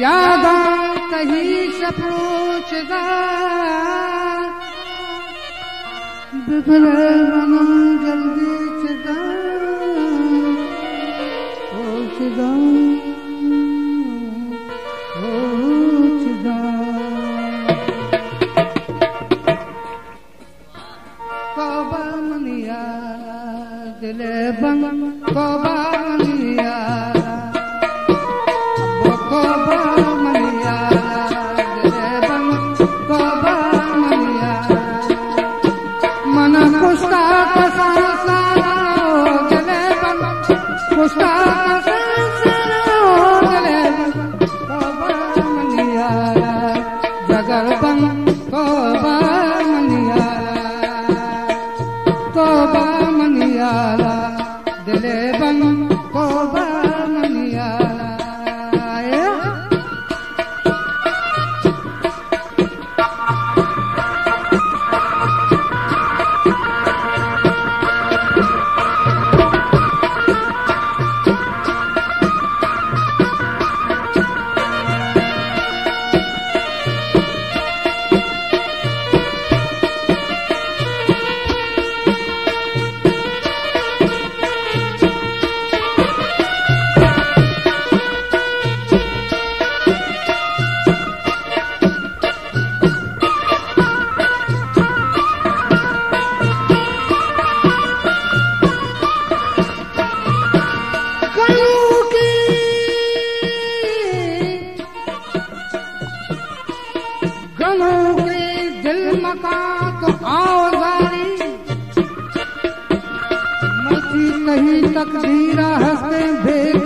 यादा कहीं सप्रोचदा जल्दी चदा ओ नहीं तकदीरा हँसते भेद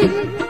Thank you.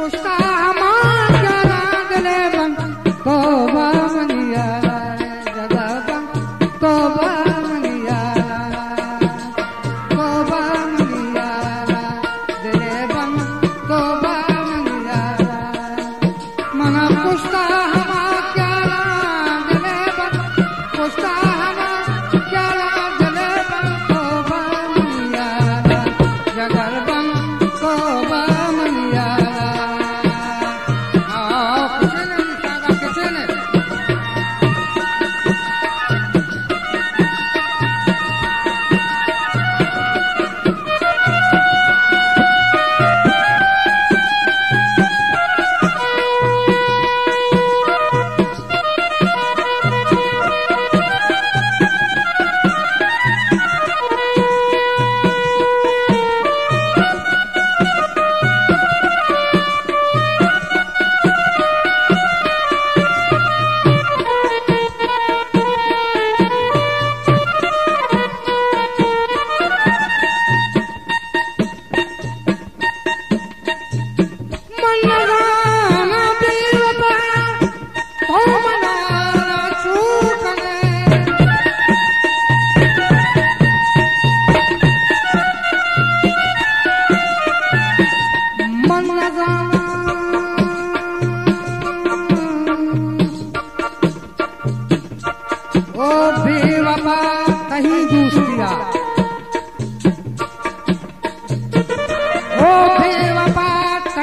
我去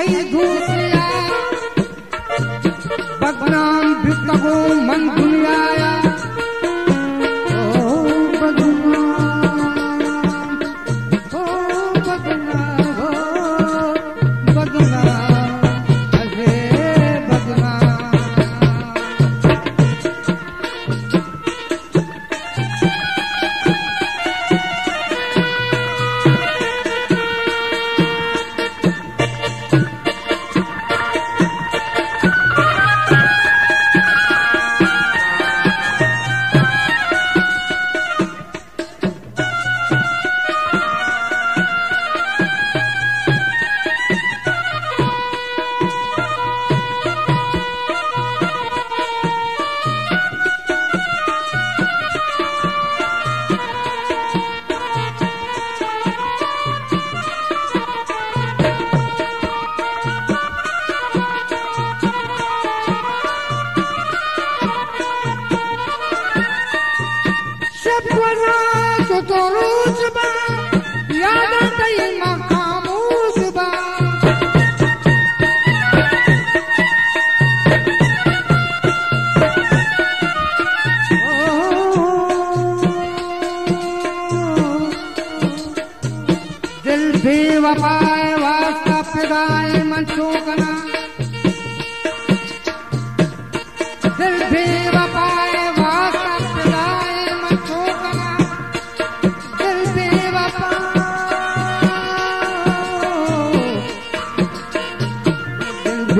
कई दूर से आए बदनाम भित्तकों मन दुनिया پھرا سٿري صبح يادن تين مان خاموش صبح اوه دل بے وفا واہ تپ گائے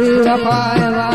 दिल भी वफाए वास्ता